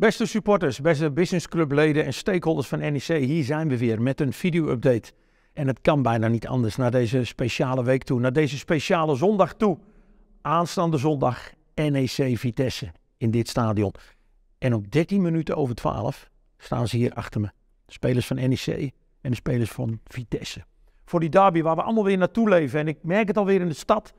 Beste supporters, beste businessclubleden en stakeholders van NEC, hier zijn we weer met een video-update. En het kan bijna niet anders naar deze speciale week toe, naar deze speciale zondag toe. Aanstaande zondag NEC Vitesse in dit stadion. En op 13 minuten over 12 staan ze hier achter me. De spelers van NEC en de spelers van Vitesse. Voor die derby waar we allemaal weer naartoe leven. En ik merk het alweer in de stad.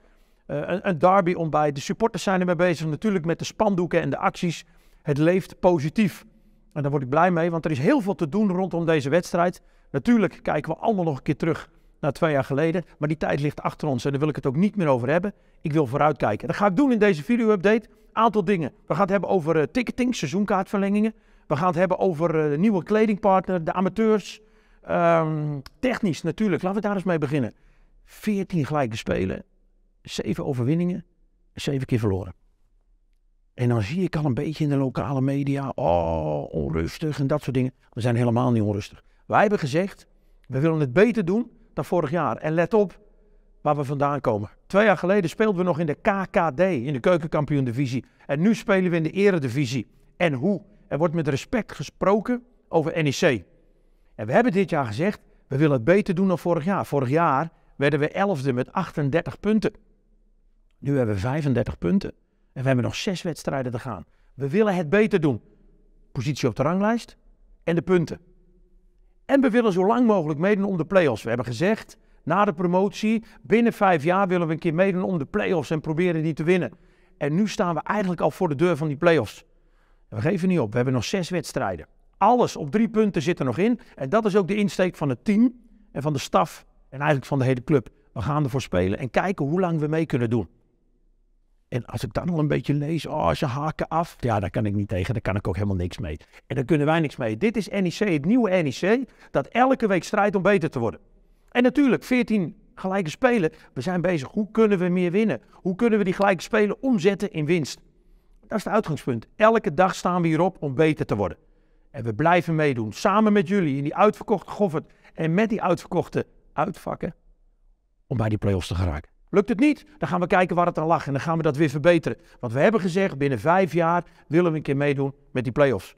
Uh, een, een derby om bij. De supporters zijn er mee bezig. Natuurlijk met de spandoeken en de acties. Het leeft positief. En daar word ik blij mee, want er is heel veel te doen rondom deze wedstrijd. Natuurlijk kijken we allemaal nog een keer terug naar twee jaar geleden. Maar die tijd ligt achter ons en daar wil ik het ook niet meer over hebben. Ik wil vooruitkijken. Dat ga ik doen in deze video-update. Aantal dingen. We gaan het hebben over uh, ticketing, seizoenkaartverlengingen. We gaan het hebben over uh, de nieuwe kledingpartner, de amateurs. Um, technisch natuurlijk, laten we daar eens mee beginnen. 14 gelijke spelen, 7 overwinningen, 7 keer verloren. En dan zie ik al een beetje in de lokale media, oh, onrustig en dat soort dingen. We zijn helemaal niet onrustig. Wij hebben gezegd, we willen het beter doen dan vorig jaar. En let op waar we vandaan komen. Twee jaar geleden speelden we nog in de KKD, in de keukenkampioen divisie. En nu spelen we in de eredivisie. En hoe? Er wordt met respect gesproken over NEC. En we hebben dit jaar gezegd, we willen het beter doen dan vorig jaar. Vorig jaar werden we elfde met 38 punten. Nu hebben we 35 punten. En we hebben nog zes wedstrijden te gaan. We willen het beter doen. Positie op de ranglijst en de punten. En we willen zo lang mogelijk meedoen om de play-offs. We hebben gezegd, na de promotie, binnen vijf jaar willen we een keer meedoen om de play-offs en proberen die te winnen. En nu staan we eigenlijk al voor de deur van die play-offs. we geven niet op, we hebben nog zes wedstrijden. Alles op drie punten zit er nog in. En dat is ook de insteek van het team en van de staf en eigenlijk van de hele club. We gaan ervoor spelen en kijken hoe lang we mee kunnen doen. En als ik dan al een beetje lees, oh, ze haken af. Ja, daar kan ik niet tegen, daar kan ik ook helemaal niks mee. En daar kunnen wij niks mee. Dit is NEC, het nieuwe NEC, dat elke week strijdt om beter te worden. En natuurlijk, 14 gelijke spelen. We zijn bezig, hoe kunnen we meer winnen? Hoe kunnen we die gelijke spelen omzetten in winst? Dat is het uitgangspunt. Elke dag staan we hierop om beter te worden. En we blijven meedoen, samen met jullie in die uitverkochte Goffert en met die uitverkochte uitvakken, om bij die play-offs te geraken. Lukt het niet, dan gaan we kijken waar het aan lag en dan gaan we dat weer verbeteren. Want we hebben gezegd, binnen vijf jaar willen we een keer meedoen met die play-offs.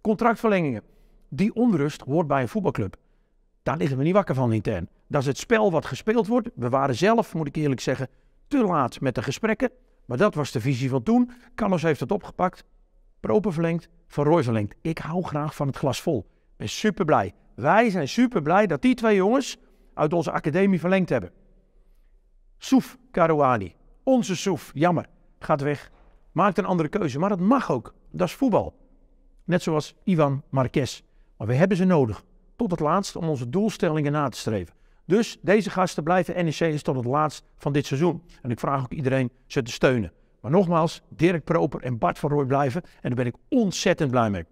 Contractverlengingen. Die onrust hoort bij een voetbalclub. Daar liggen we niet wakker van intern. Dat is het spel wat gespeeld wordt. We waren zelf, moet ik eerlijk zeggen, te laat met de gesprekken. Maar dat was de visie van toen. Carlos heeft het opgepakt. Proper verlengd, Van Roy verlengd. Ik hou graag van het glas vol. Ik ben super blij. Wij zijn super blij dat die twee jongens uit onze academie verlengd hebben. Soef Karouani, onze Soef, jammer, gaat weg. Maakt een andere keuze, maar dat mag ook. Dat is voetbal. Net zoals Ivan Marquez. Maar we hebben ze nodig, tot het laatst, om onze doelstellingen na te streven. Dus deze gasten blijven NEC'ers tot het laatst van dit seizoen. En ik vraag ook iedereen ze te steunen. Maar nogmaals, Dirk Proper en Bart van Rooij blijven. En daar ben ik ontzettend blij mee.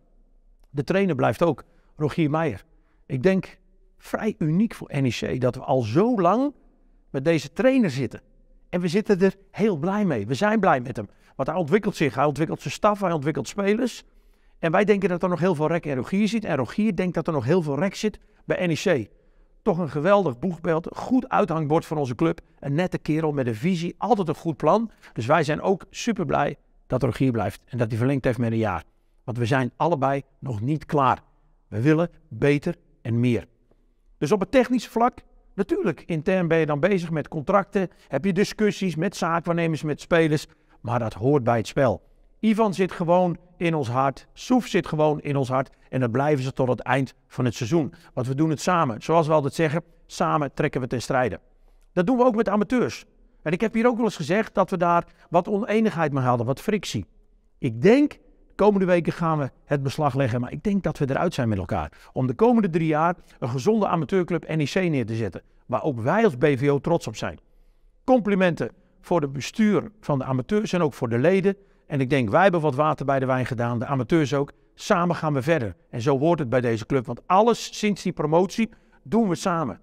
De trainer blijft ook, Rogier Meijer. Ik denk vrij uniek voor NEC dat we al zo lang met deze trainer zitten. En we zitten er heel blij mee. We zijn blij met hem. Want hij ontwikkelt zich, hij ontwikkelt zijn staf, hij ontwikkelt spelers. En wij denken dat er nog heel veel rek en Rogier zit. En Rogier denkt dat er nog heel veel rek zit bij NEC. Toch een geweldig boegbeeld, goed uithangbord van onze club. Een nette kerel met een visie, altijd een goed plan. Dus wij zijn ook super blij dat Rogier blijft en dat hij verlengd heeft met een jaar. Want we zijn allebei nog niet klaar. We willen beter en meer. Dus op het technische vlak, natuurlijk, intern ben je dan bezig met contracten. Heb je discussies met zaakwaarnemers, met spelers. Maar dat hoort bij het spel. Ivan zit gewoon in ons hart. Soef zit gewoon in ons hart. En dat blijven ze tot het eind van het seizoen. Want we doen het samen. Zoals we altijd zeggen, samen trekken we ten strijde. Dat doen we ook met amateurs. En ik heb hier ook wel eens gezegd dat we daar wat oneenigheid mee hadden, wat frictie. Ik denk, de komende weken gaan we het beslag leggen, maar ik denk dat we eruit zijn met elkaar. Om de komende drie jaar een gezonde amateurclub NEC neer te zetten. Waar ook wij als BVO trots op zijn. Complimenten voor het bestuur van de amateurs en ook voor de leden. En ik denk, wij hebben wat water bij de wijn gedaan, de amateurs ook. Samen gaan we verder. En zo hoort het bij deze club. Want alles sinds die promotie doen we samen.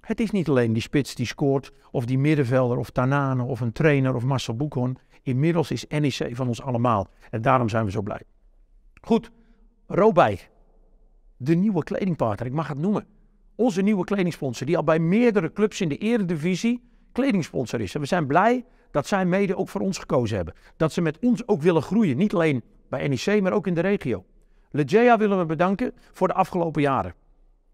Het is niet alleen die spits die scoort, of die middenvelder, of Tanane, of een trainer, of Marcel Boekhorn. Inmiddels is NEC van ons allemaal. En daarom zijn we zo blij. Goed, Robij. De nieuwe kledingpartner, ik mag het noemen. Onze nieuwe kledingsponsor, die al bij meerdere clubs in de eredivisie kledingsponsor is. En we zijn blij dat zij mede ook voor ons gekozen hebben. Dat ze met ons ook willen groeien. Niet alleen bij NEC, maar ook in de regio. Legea willen we bedanken voor de afgelopen jaren.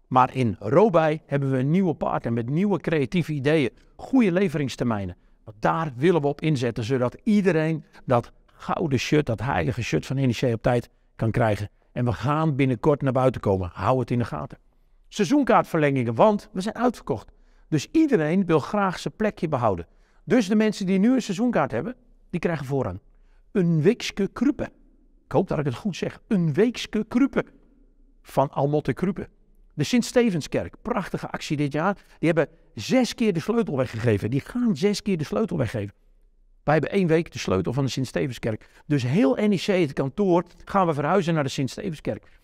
Maar in Robij hebben we een nieuwe partner met nieuwe creatieve ideeën, goede leveringstermijnen. Daar willen we op inzetten, zodat iedereen dat gouden shirt, dat heilige shirt van NEC op tijd kan krijgen. En we gaan binnenkort naar buiten komen. Hou het in de gaten. Seizoenkaartverlengingen, want we zijn uitverkocht. Dus iedereen wil graag zijn plekje behouden. Dus de mensen die nu een seizoenkaart hebben, die krijgen voorrang. Een weekske krupen. Ik hoop dat ik het goed zeg. Een weekske krupen. Van Almotte Krupen. De Sint-Stevenskerk, prachtige actie dit jaar. Die hebben zes keer de sleutel weggegeven. Die gaan zes keer de sleutel weggeven. Wij hebben één week de sleutel van de Sint-Stevenskerk. Dus heel NEC, het kantoor, gaan we verhuizen naar de Sint-Stevenskerk.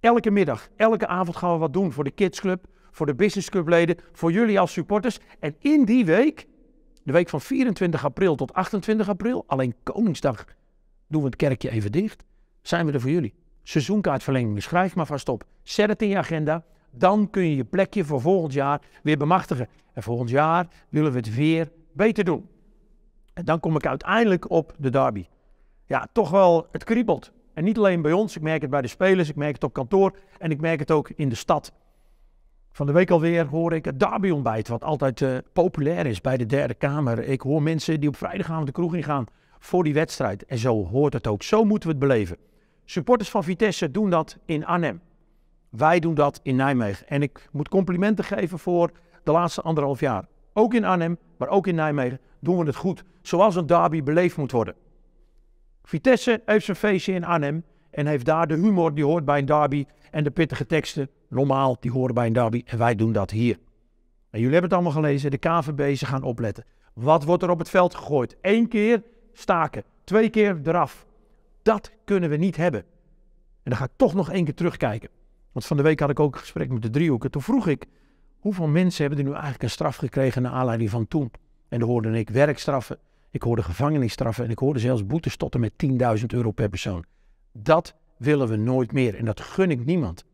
Elke middag, elke avond gaan we wat doen voor de kidsclub, voor de businessclubleden, voor jullie als supporters. En in die week, de week van 24 april tot 28 april, alleen Koningsdag doen we het kerkje even dicht, zijn we er voor jullie. Seizoenkaartverlenging, schrijf maar vast op. Zet het in je agenda. Dan kun je je plekje voor volgend jaar weer bemachtigen. En volgend jaar willen we het weer beter doen. En dan kom ik uiteindelijk op de derby. Ja, toch wel, het kriebelt. En niet alleen bij ons, ik merk het bij de spelers, ik merk het op kantoor en ik merk het ook in de stad. Van de week alweer hoor ik het derby-ontbijt, wat altijd uh, populair is bij de derde kamer. Ik hoor mensen die op vrijdagavond de kroeg ingaan voor die wedstrijd. En zo hoort het ook. Zo moeten we het beleven. Supporters van Vitesse doen dat in Arnhem. Wij doen dat in Nijmegen. En ik moet complimenten geven voor de laatste anderhalf jaar. Ook in Arnhem, maar ook in Nijmegen doen we het goed. Zoals een derby beleefd moet worden. Vitesse heeft zijn feestje in Arnhem en heeft daar de humor die hoort bij een derby en de pittige teksten, normaal, die horen bij een derby en wij doen dat hier. En jullie hebben het allemaal gelezen, de KVB, ze gaan opletten. Wat wordt er op het veld gegooid? Eén keer staken, twee keer eraf. Dat kunnen we niet hebben. En dan ga ik toch nog één keer terugkijken. Want van de week had ik ook een gesprek met de driehoeken. Toen vroeg ik, hoeveel mensen hebben er nu eigenlijk een straf gekregen naar aanleiding van toen? En dan hoorde ik werkstraffen, ik hoorde gevangenisstraffen en ik hoorde zelfs boetes tot en met 10.000 euro per persoon. Dat willen we nooit meer en dat gun ik niemand.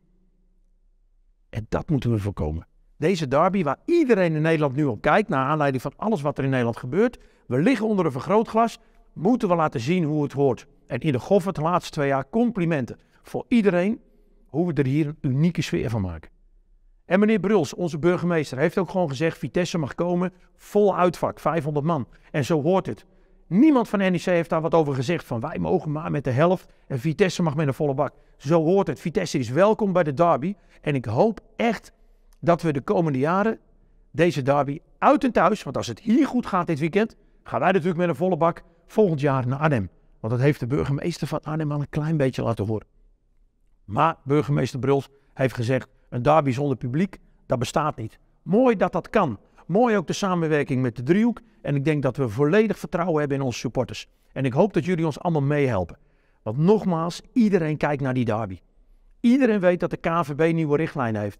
En dat moeten we voorkomen. Deze derby waar iedereen in Nederland nu op kijkt, naar aanleiding van alles wat er in Nederland gebeurt. We liggen onder een vergrootglas, moeten we laten zien hoe het hoort. En in de Goffert de laatste twee jaar complimenten voor iedereen, hoe we er hier een unieke sfeer van maken. En meneer Bruls, onze burgemeester, heeft ook gewoon gezegd: Vitesse mag komen, vol uitvak, 500 man. En zo hoort het. Niemand van NEC heeft daar wat over gezegd van wij mogen maar met de helft en Vitesse mag met een volle bak. Zo hoort het. Vitesse is welkom bij de derby. En ik hoop echt dat we de komende jaren deze derby uit en thuis, want als het hier goed gaat dit weekend, gaan wij natuurlijk met een volle bak volgend jaar naar Arnhem. Want dat heeft de burgemeester van Arnhem al een klein beetje laten horen. Maar burgemeester Bruls heeft gezegd, een derby zonder publiek, dat bestaat niet. Mooi dat dat kan. Mooi ook de samenwerking met de driehoek. En ik denk dat we volledig vertrouwen hebben in onze supporters. En ik hoop dat jullie ons allemaal meehelpen. Want nogmaals, iedereen kijkt naar die derby. Iedereen weet dat de KVB nieuwe richtlijnen heeft.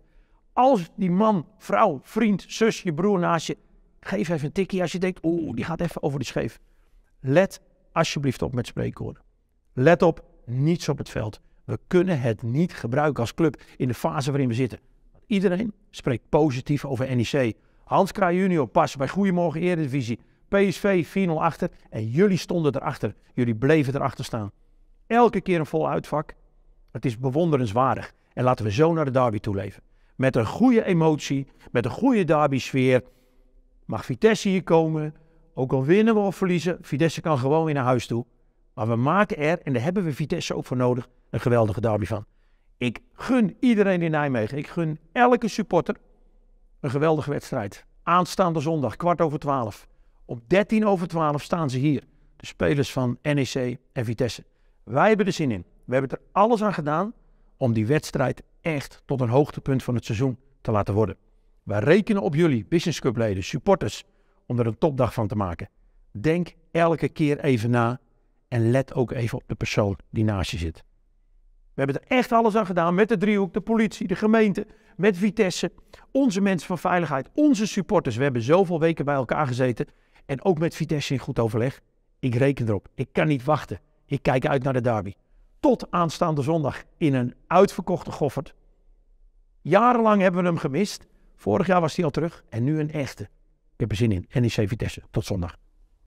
Als die man, vrouw, vriend, zus, je broer naast je, geef even een tikkie als je denkt, oeh, die gaat even over die scheef. Let alsjeblieft op met spreekwoorden. Let op, niets op het veld. We kunnen het niet gebruiken als club in de fase waarin we zitten. Iedereen spreekt positief over NEC. Hans Kraai junior pas bij Goedemorgen Eredivisie. PSV 4-0 achter en jullie stonden erachter. Jullie bleven erachter staan. Elke keer een vol uitvak. Het is bewonderenswaardig. En laten we zo naar de derby toe leven. Met een goede emotie, met een goede derby sfeer. Mag Vitesse hier komen. Ook al winnen we of verliezen, Vitesse kan gewoon weer naar huis toe. Maar we maken er, en daar hebben we Vitesse ook voor nodig, een geweldige derby van. Ik gun iedereen in Nijmegen, ik gun elke supporter een geweldige wedstrijd. Aanstaande zondag, kwart over twaalf. Om 13 over twaalf staan ze hier. De spelers van NEC en Vitesse. Wij hebben er zin in. We hebben er alles aan gedaan om die wedstrijd echt tot een hoogtepunt van het seizoen te laten worden. Wij rekenen op jullie, Business Club leden, supporters, om er een topdag van te maken. Denk elke keer even na en let ook even op de persoon die naast je zit. We hebben er echt alles aan gedaan met de driehoek, de politie, de gemeente, met Vitesse, onze mensen van veiligheid, onze supporters. We hebben zoveel weken bij elkaar gezeten en ook met Vitesse in goed overleg. Ik reken erop. Ik kan niet wachten. Ik kijk uit naar de derby. Tot aanstaande zondag in een uitverkochte Goffert. Jarenlang hebben we hem gemist. Vorig jaar was hij al terug en nu een echte. Ik heb er zin in. NEC Vitesse. Tot zondag.